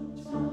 John.